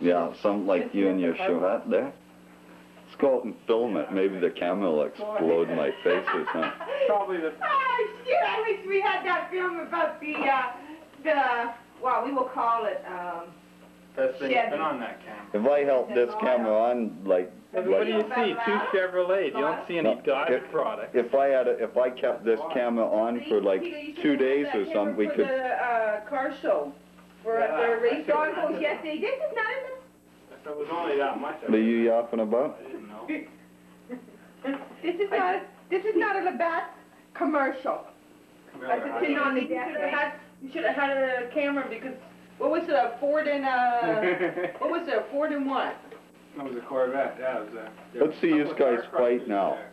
Yeah, something like you and your Chevette there. Let's go out and film it. Maybe the camera will explode in my face or something. Probably the, Oh, shit, I wish we had that film about the, uh, the, well, we will call it, um, best thing that's been on that camera. If I help this camera on, like, What do you see? Two Chevrolet. You don't see any No, Dodge if- product. if I had, a- if I kept this camera on for like Peter, you should two days or something, we For could, the, uh, car show, for, Yeah, for a race I on should've- goes yesterday, this is not in If it was only that much, I are you yapping about? I didn't know. the, this is not, a- this is not a Labatt commercial. That's a tin on the desk. You should've had, had a camera because, what was it, a Ford and a, what was it, a Ford and what? That was a Corvette, yeah, it was a. there Let's see was a you couple of guys fight now. there.